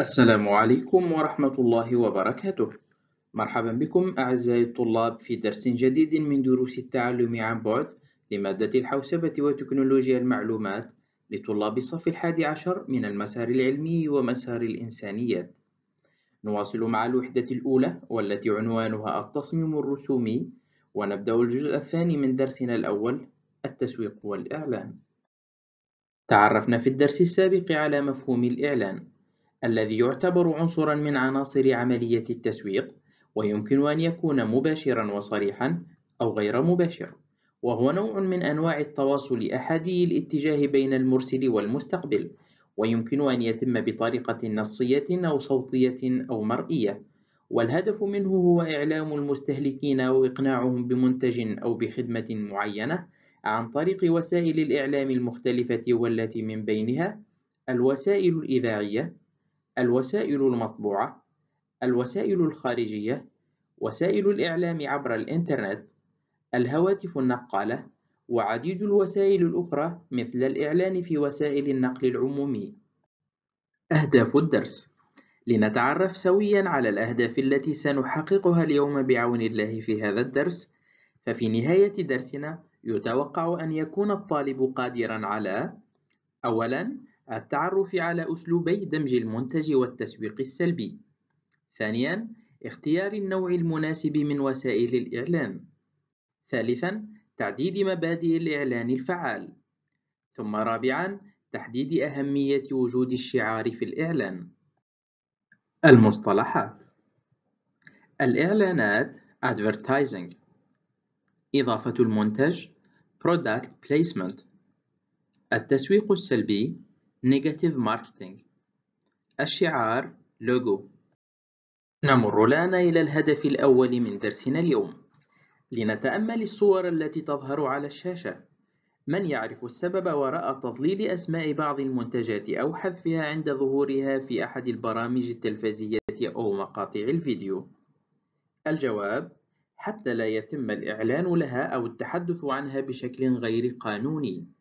السلام عليكم ورحمة الله وبركاته. مرحبا بكم أعزائي الطلاب في درس جديد من دروس التعلم عن بعد لمادة الحوسبة وتكنولوجيا المعلومات لطلاب الصف الحادي عشر من المسار العلمي ومسار الإنسانيات. نواصل مع الوحدة الأولى والتي عنوانها التصميم الرسومي ونبدأ الجزء الثاني من درسنا الأول التسويق والإعلان. تعرفنا في الدرس السابق على مفهوم الإعلان الذي يعتبر عنصرا من عناصر عملية التسويق ويمكن أن يكون مباشرا وصريحا أو غير مباشر. وهو نوع من أنواع التواصل أحادي الاتجاه بين المرسل والمستقبل ويمكن أن يتم بطريقة نصية أو صوتية أو مرئية. والهدف منه هو إعلام المستهلكين وإقناعهم بمنتج أو بخدمة معينة عن طريق وسائل الإعلام المختلفة والتي من بينها الوسائل الإذاعية الوسائل المطبوعة الوسائل الخارجية وسائل الإعلام عبر الإنترنت الهواتف النقالة وعديد الوسائل الأخرى مثل الإعلان في وسائل النقل العمومي. أهداف الدرس. لنتعرف سويا على الأهداف التي سنحققها اليوم بعون الله في هذا الدرس. ففي نهاية درسنا يتوقع أن يكون الطالب قادرا على أولا التعرف على أسلوبي دمج المنتج والتسويق السلبي. ثانيا اختيار النوع المناسب من وسائل الإعلان ثالثا تعديد مبادئ الإعلان الفعال. ثم رابعا تحديد أهمية وجود الشعار في الإعلان. المصطلحات الإعلانات advertising إضافة المنتج product placement. التسويق السلبي Negative Marketing. الشعار لوجو نمر الآن إلى الهدف الأول من درسنا اليوم. لنتأمل الصور التي تظهر على الشاشة. من يعرف السبب وراء تضليل أسماء بعض المنتجات أو حذفها عند ظهورها في أحد البرامج التلفزية أو مقاطع الفيديو؟ الجواب حتى لا يتم الإعلان لها أو التحدث عنها بشكل غير قانوني.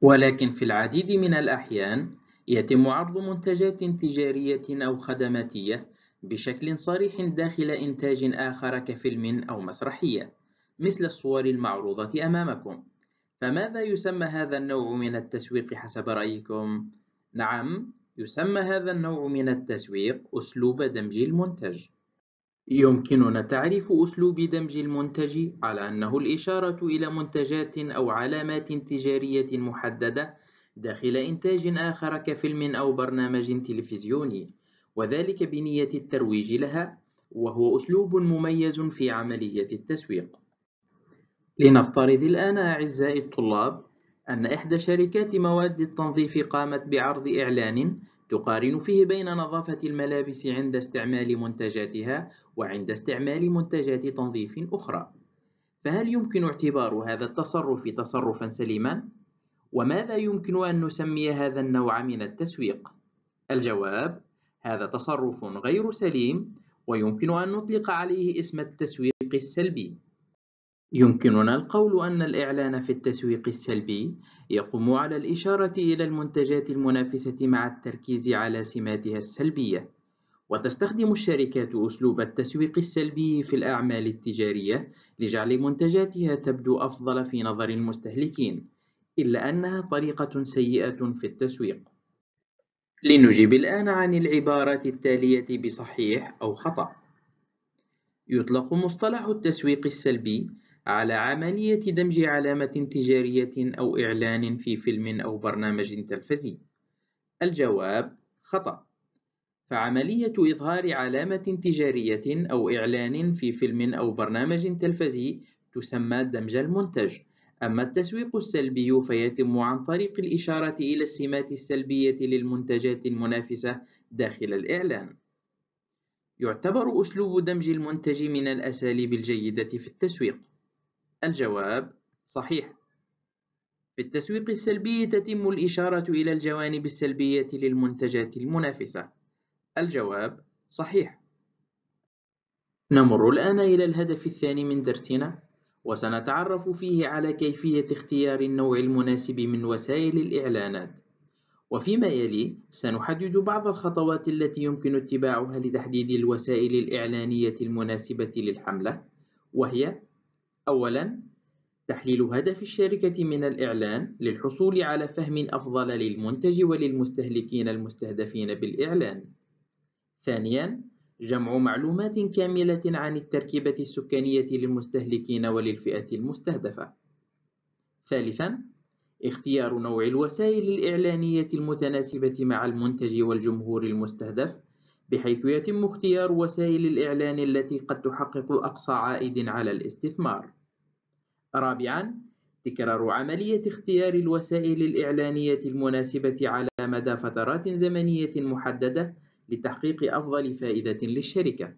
ولكن في العديد من الأحيان يتم عرض منتجات تجارية أو خدماتية بشكل صريح داخل إنتاج آخر كفيلم أو مسرحية مثل الصور المعروضة أمامكم فماذا يسمى هذا النوع من التسويق حسب رأيكم؟ نعم يسمى هذا النوع من التسويق أسلوب دمج المنتج يمكننا تعريف أسلوب دمج المنتج على أنه الإشارة إلى منتجات أو علامات تجارية محددة داخل إنتاج آخر كفيلم أو برنامج تلفزيوني وذلك بنية الترويج لها وهو أسلوب مميز في عملية التسويق. لنفترض الآن أعزائي الطلاب أن إحدى شركات مواد التنظيف قامت بعرض إعلان تقارن فيه بين نظافة الملابس عند استعمال منتجاتها وعند استعمال منتجات تنظيف أخرى فهل يمكن اعتبار هذا التصرف تصرفا سليما؟ وماذا يمكن أن نسمي هذا النوع من التسويق؟ الجواب هذا تصرف غير سليم ويمكن أن نطلق عليه اسم التسويق السلبي يمكننا القول أن الإعلان في التسويق السلبي يقوم على الإشارة إلى المنتجات المنافسة مع التركيز على سماتها السلبية وتستخدم الشركات أسلوب التسويق السلبي في الأعمال التجارية لجعل منتجاتها تبدو أفضل في نظر المستهلكين إلا أنها طريقة سيئة في التسويق. لنجيب الآن عن العبارات التالية بصحيح أو خطأ. يطلق مصطلح التسويق السلبي على عملية دمج علامة تجارية أو إعلان في فيلم أو برنامج تلفزي. الجواب خطأ. فعملية إظهار علامة تجارية أو إعلان في فيلم أو برنامج تلفزي تسمى دمج المنتج. أما التسويق السلبي فيتم عن طريق الإشارة إلى السمات السلبية للمنتجات المنافسة داخل الإعلان. يعتبر أسلوب دمج المنتج من الأساليب الجيدة في التسويق. الجواب صحيح. في التسويق السلبي تتم الإشارة إلى الجوانب السلبية للمنتجات المنافسة. الجواب صحيح. نمر الآن إلى الهدف الثاني من درسنا وسنتعرف فيه على كيفية اختيار النوع المناسب من وسائل الإعلانات. وفيما يلي سنحدد بعض الخطوات التي يمكن اتباعها لتحديد الوسائل الإعلانية المناسبة للحملة وهي أولاً تحليل هدف الشركة من الإعلان للحصول على فهم أفضل للمنتج وللمستهلكين المستهدفين بالإعلان. ثانياً، جمع معلومات كاملة عن التركيبة السكانية للمستهلكين وللفئة المستهدفة. ثالثاً، اختيار نوع الوسائل الإعلانية المتناسبة مع المنتج والجمهور المستهدف، بحيث يتم اختيار وسائل الإعلان التي قد تحقق أقصى عائد على الاستثمار. رابعاً، تكرار عملية اختيار الوسائل الإعلانية المناسبة على مدى فترات زمنية محددة لتحقيق أفضل فائدة للشركة.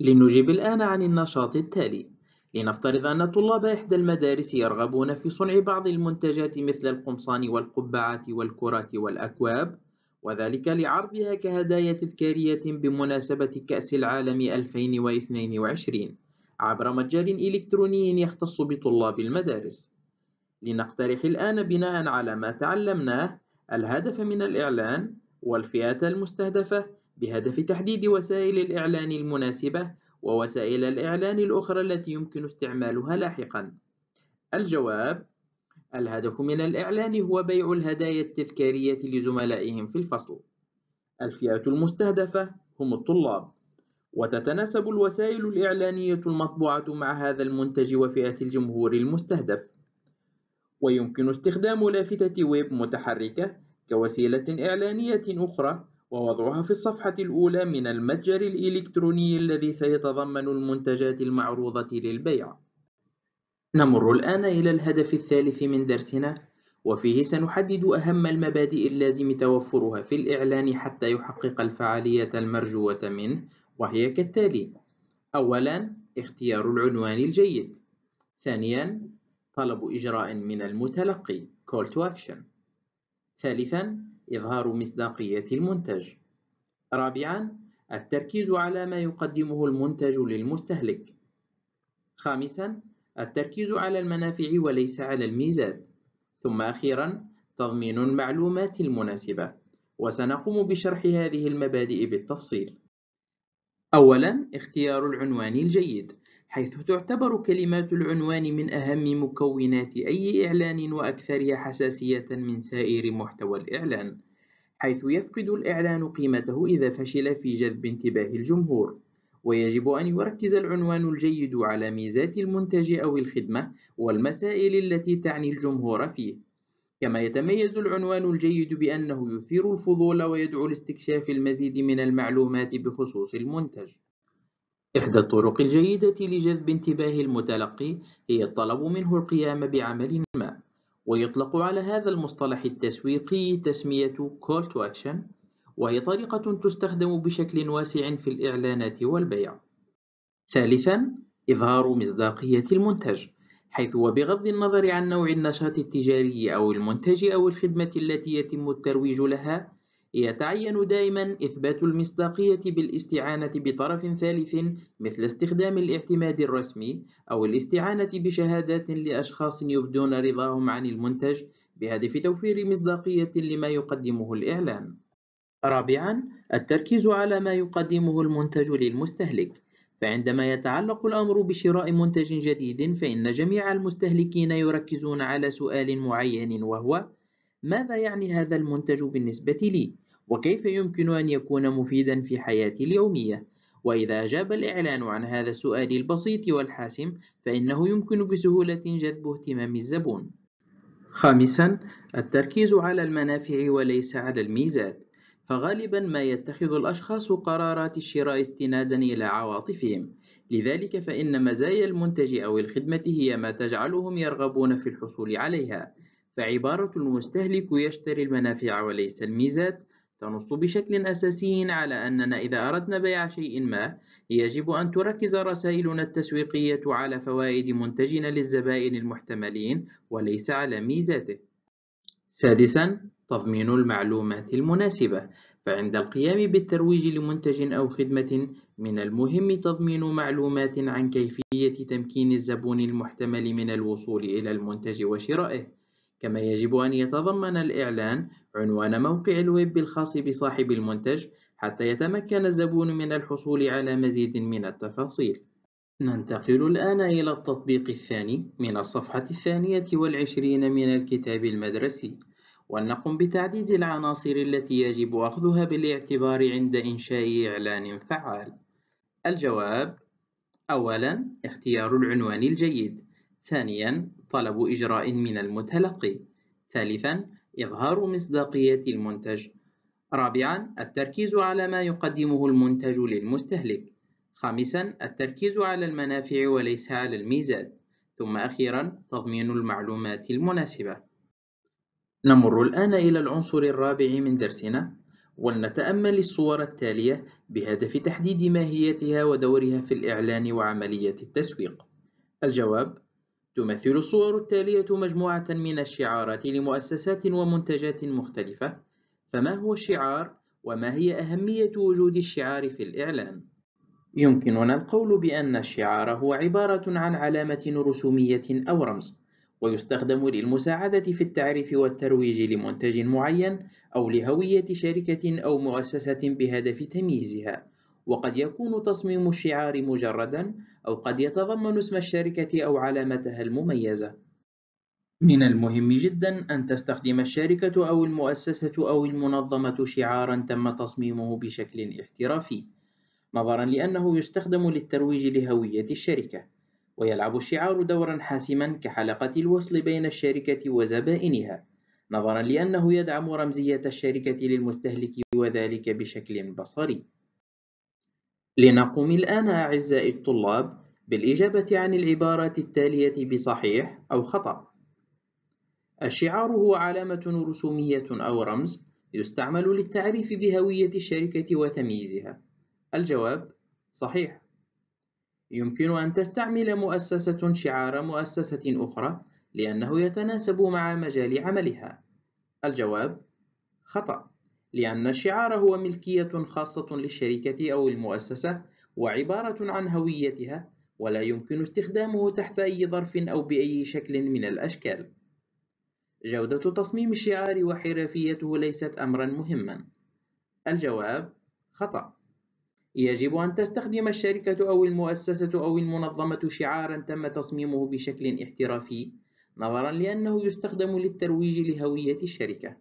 لنجيب الآن عن النشاط التالي. لنفترض أن طلاب إحدى المدارس يرغبون في صنع بعض المنتجات مثل القمصان والقبعات والكرات والأكواب، وذلك لعرضها كهدايا تذكارية بمناسبة كأس العالم 2022. عبر متجر إلكتروني يختص بطلاب المدارس. لنقترح الآن بناء على ما تعلمناه الهدف من الإعلان والفئات المستهدفة بهدف تحديد وسائل الإعلان المناسبة ووسائل الإعلان الأخرى التي يمكن استعمالها لاحقا. الجواب: الهدف من الإعلان هو بيع الهدايا التذكارية لزملائهم في الفصل. الفئة المستهدفة هم الطلاب. وتتناسب الوسائل الإعلانية المطبوعة مع هذا المنتج وفئة الجمهور المستهدف ويمكن استخدام لافتة ويب متحركة كوسيلة إعلانية أخرى ووضعها في الصفحة الأولى من المتجر الإلكتروني الذي سيتضمن المنتجات المعروضة للبيع. نمر الآن إلى الهدف الثالث من درسنا وفيه سنحدد أهم المبادئ اللازم توفرها في الإعلان حتى يحقق الفعالية المرجوة منه وهي كالتالي أولا اختيار العنوان الجيد. ثانيا طلب إجراء من المتلقي Call to Action. ثالثا إظهار مصداقية المنتج. رابعا التركيز على ما يقدمه المنتج للمستهلك. خامسا التركيز على المنافع وليس على الميزات. ثم أخيرا تضمين المعلومات المناسبة. وسنقوم بشرح هذه المبادئ بالتفصيل. أولاً اختيار العنوان الجيد حيث تعتبر كلمات العنوان من أهم مكونات أي إعلان وأكثرها حساسية من سائر محتوى الإعلان حيث يفقد الإعلان قيمته إذا فشل في جذب انتباه الجمهور. ويجب أن يركز العنوان الجيد على ميزات المنتج أو الخدمة والمسائل التي تعني الجمهور فيه. كما يتميز العنوان الجيد بأنه يثير الفضول ويدعو لاستكشاف المزيد من المعلومات بخصوص المنتج. إحدى الطرق الجيدة لجذب انتباه المتلقي هي الطلب منه القيام بعمل ما، ويطلق على هذا المصطلح التسويقي تسمية Call to Action، وهي طريقة تستخدم بشكل واسع في الإعلانات والبيع. ثالثاً، إظهار مصداقية المنتج. حيث وبغض النظر عن نوع النشاط التجاري أو المنتج أو الخدمة التي يتم الترويج لها يتعين دائما إثبات المصداقية بالاستعانة بطرف ثالث مثل استخدام الاعتماد الرسمي أو الاستعانة بشهادات لأشخاص يبدون رضاهم عن المنتج بهدف توفير مصداقية لما يقدمه الإعلان. رابعا التركيز على ما يقدمه المنتج للمستهلك فعندما يتعلق الأمر بشراء منتج جديد فإن جميع المستهلكين يركزون على سؤال معين وهو ماذا يعني هذا المنتج بالنسبة لي؟ وكيف يمكن أن يكون مفيدا في حياتي اليومية؟ وإذا أجاب الإعلان عن هذا السؤال البسيط والحاسم فإنه يمكن بسهولة جذب اهتمام الزبون. خامسا التركيز على المنافع وليس على الميزات فغالبا ما يتخذ الأشخاص قرارات الشراء استنادا إلى عواطفهم. لذلك فإن مزايا المنتج أو الخدمة هي ما تجعلهم يرغبون في الحصول عليها. فعبارة المستهلك يشتري المنافع وليس الميزات. تنص بشكل أساسي على أننا إذا أردنا بيع شيء ما يجب أن تركز رسائلنا التسويقية على فوائد منتجنا للزبائن المحتملين وليس على ميزاته. سادسا تضمين المعلومات المناسبة فعند القيام بالترويج لمنتج أو خدمة من المهم تضمين معلومات عن كيفية تمكين الزبون المحتمل من الوصول إلى المنتج وشرائه. كما يجب أن يتضمن الإعلان عنوان موقع الويب الخاص بصاحب المنتج حتى يتمكن الزبون من الحصول على مزيد من التفاصيل. ننتقل الآن إلى التطبيق الثاني من الصفحة الثانية والعشرين من الكتاب المدرسي. ولنقم بتعديد العناصر التي يجب أخذها بالاعتبار عند إنشاء إعلان فعال. الجواب أولا اختيار العنوان الجيد. ثانيا طلب إجراء من المتلقي. ثالثا إظهار مصداقية المنتج. رابعا التركيز على ما يقدمه المنتج للمستهلك. خامسا التركيز على المنافع وليس على الميزات ثم أخيرا تضمين المعلومات المناسبة. نمر الآن إلى العنصر الرابع من درسنا ولنتأمل الصور التالية بهدف تحديد ماهيتها ودورها في الإعلان وعملية التسويق الجواب تمثل الصور التالية مجموعة من الشعارات لمؤسسات ومنتجات مختلفة فما هو الشعار وما هي أهمية وجود الشعار في الإعلان؟ يمكننا القول بأن الشعار هو عبارة عن علامة رسومية أو رمز ويستخدم للمساعدة في التعريف والترويج لمنتج معين أو لهوية شركة أو مؤسسة بهدف تمييزها. وقد يكون تصميم الشعار مجردا أو قد يتضمن اسم الشركة أو علامتها المميزة. من المهم جدا أن تستخدم الشركة أو المؤسسة أو المنظمة شعارا تم تصميمه بشكل احترافي نظرا لأنه يستخدم للترويج لهوية الشركة. ويلعب الشعار دورا حاسما كحلقة الوصل بين الشركة وزبائنها نظرا لأنه يدعم رمزية الشركة للمستهلك وذلك بشكل بصري. لنقوم الآن أعزائي الطلاب بالإجابة عن العبارات التالية بصحيح أو خطأ. الشعار هو علامة رسومية أو رمز يستعمل للتعريف بهوية الشركة وتمييزها. الجواب صحيح. يمكن أن تستعمل مؤسسة شعار مؤسسة أخرى لأنه يتناسب مع مجال عملها. الجواب خطأ لأن الشعار هو ملكية خاصة للشركة أو المؤسسة وعبارة عن هويتها ولا يمكن استخدامه تحت أي ظرف أو بأي شكل من الأشكال. جودة تصميم الشعار وحرفيته ليست أمرا مهما. الجواب خطأ يجب أن تستخدم الشركة أو المؤسسة أو المنظمة شعارا تم تصميمه بشكل احترافي نظرا لأنه يستخدم للترويج لهوية الشركة.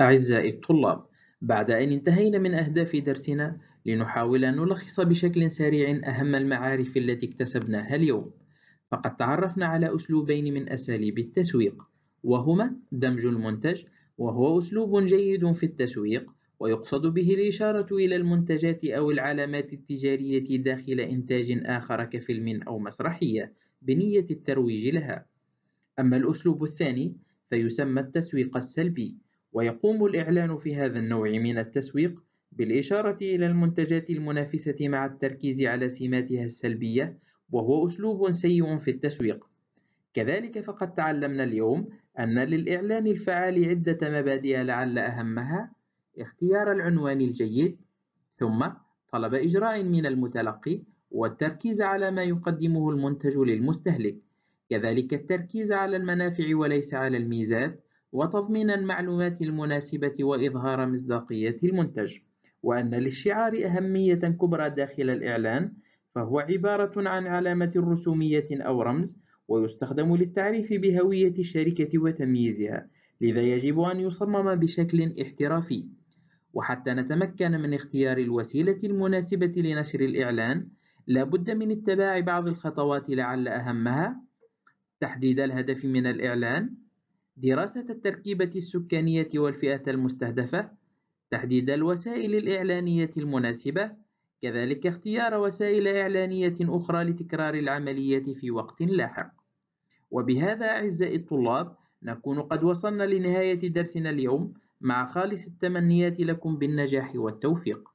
أعزائي الطلاب بعد أن انتهينا من أهداف درسنا لنحاول أن نلخص بشكل سريع أهم المعارف التي اكتسبناها اليوم. فقد تعرفنا على أسلوبين من أساليب التسويق وهما دمج المنتج وهو أسلوب جيد في التسويق ويقصد به الإشارة إلى المنتجات أو العلامات التجارية داخل إنتاج آخر كفيلم أو مسرحية بنية الترويج لها. أما الأسلوب الثاني فيسمى التسويق السلبي ويقوم الإعلان في هذا النوع من التسويق بالإشارة إلى المنتجات المنافسة مع التركيز على سماتها السلبية وهو أسلوب سيء في التسويق. كذلك فقد تعلمنا اليوم أن للإعلان الفعال عدة مبادئ لعل أهمها اختيار العنوان الجيد ثم طلب إجراء من المتلقي والتركيز على ما يقدمه المنتج للمستهلك. كذلك التركيز على المنافع وليس على الميزات وتضمين المعلومات المناسبة وإظهار مصداقية المنتج. وأن للشعار أهمية كبرى داخل الإعلان فهو عبارة عن علامة رسومية أو رمز ويستخدم للتعريف بهوية الشركة وتمييزها لذا يجب أن يصمم بشكل احترافي. وحتى نتمكن من اختيار الوسيلة المناسبة لنشر الإعلان لا بد من اتباع بعض الخطوات لعل أهمها تحديد الهدف من الإعلان دراسة التركيبة السكانية والفئة المستهدفة تحديد الوسائل الإعلانية المناسبة كذلك اختيار وسائل إعلانية أخرى لتكرار العملية في وقت لاحق. وبهذا أعزائي الطلاب نكون قد وصلنا لنهاية درسنا اليوم. مع خالص التمنيات لكم بالنجاح والتوفيق.